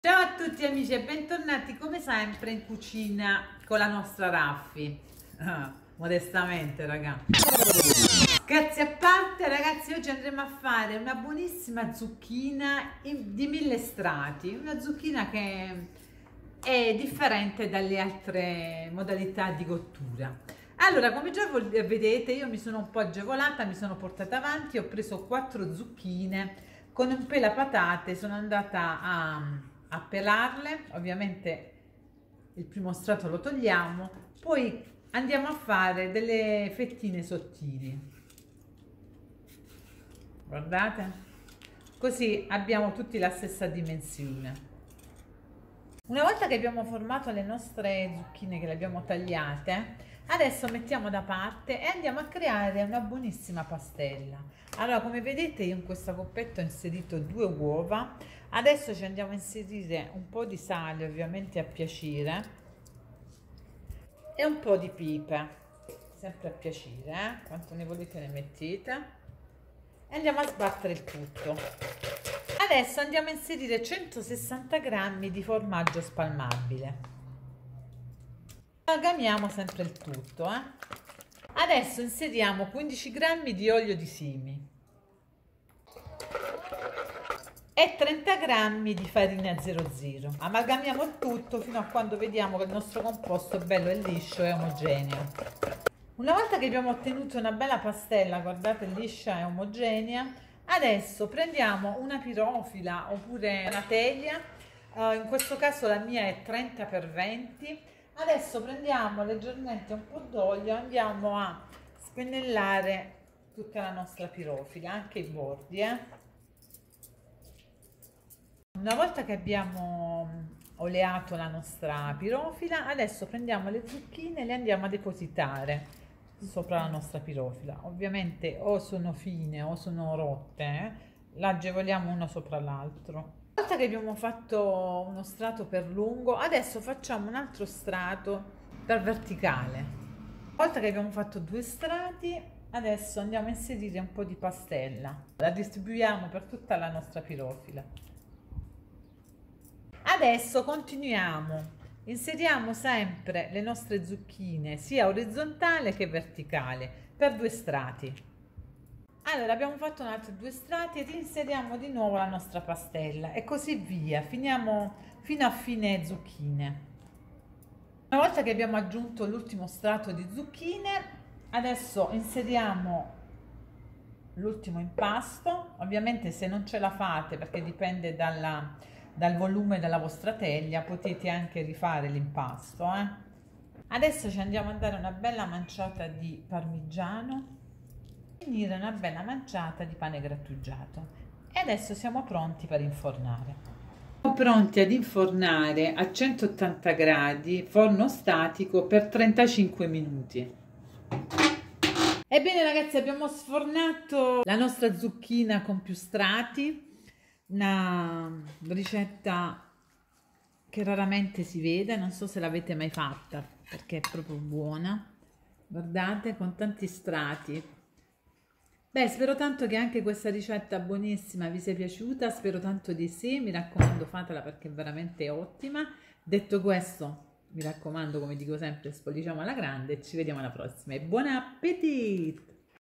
Ciao a tutti amici e bentornati come sempre in cucina con la nostra Raffi. Ah, modestamente raga. Scherzi a parte ragazzi oggi andremo a fare una buonissima zucchina in, di mille strati. Una zucchina che è differente dalle altre modalità di cottura. Allora come già vedete io mi sono un po' agevolata, mi sono portata avanti, ho preso quattro zucchine con un pela patate, sono andata a a pelarle ovviamente il primo strato lo togliamo poi andiamo a fare delle fettine sottili. Guardate così abbiamo tutti la stessa dimensione. Una volta che abbiamo formato le nostre zucchine che le abbiamo tagliate adesso mettiamo da parte e andiamo a creare una buonissima pastella. Allora come vedete io in questa coppetta ho inserito due uova. Adesso ci andiamo a inserire un po' di sale ovviamente a piacere e un po' di pipe sempre a piacere eh? quanto ne volete ne mettete. E andiamo a sbattere il tutto. Adesso andiamo a inserire 160 grammi di formaggio spalmabile amalgamiamo sempre il tutto eh? adesso inseriamo 15 grammi di olio di simi e 30 grammi di farina 00 amalgamiamo il tutto fino a quando vediamo che il nostro composto è bello e liscio e omogeneo. Una volta che abbiamo ottenuto una bella pastella guardate liscia e omogenea adesso prendiamo una pirofila oppure una teglia. Uh, in questo caso la mia è 30 x 20 adesso prendiamo leggermente un po' d'olio andiamo a spennellare tutta la nostra pirofila anche i bordi eh? Una volta che abbiamo oleato la nostra pirofila, adesso prendiamo le zucchine e le andiamo a depositare sopra la nostra pirofila. Ovviamente o sono fine o sono rotte, eh? l'agevoliamo uno sopra l'altro. Volta che abbiamo fatto uno strato per lungo, adesso facciamo un altro strato per verticale. Una volta che abbiamo fatto due strati, adesso andiamo a inserire un po' di pastella. La distribuiamo per tutta la nostra pirofila adesso continuiamo inseriamo sempre le nostre zucchine sia orizzontale che verticale per due strati allora abbiamo fatto un altro due strati ed inseriamo di nuovo la nostra pastella. E così via finiamo fino a fine zucchine. Una volta che abbiamo aggiunto l'ultimo strato di zucchine adesso inseriamo l'ultimo impasto. Ovviamente se non ce la fate perché dipende dalla dal volume della vostra teglia potete anche rifare l'impasto eh? adesso ci andiamo a dare una bella manciata di parmigiano finire una bella manciata di pane grattugiato e adesso siamo pronti per infornare siamo pronti ad infornare a 180 gradi forno statico per 35 minuti ebbene ragazzi abbiamo sfornato la nostra zucchina con più strati una ricetta che raramente si vede, non so se l'avete mai fatta perché è proprio buona. Guardate con tanti strati. Beh, spero tanto che anche questa ricetta buonissima vi sia piaciuta, spero tanto di sì, mi raccomando fatela perché è veramente ottima. Detto questo, mi raccomando, come dico sempre, spolliciamo alla grande e ci vediamo alla prossima buon appetito!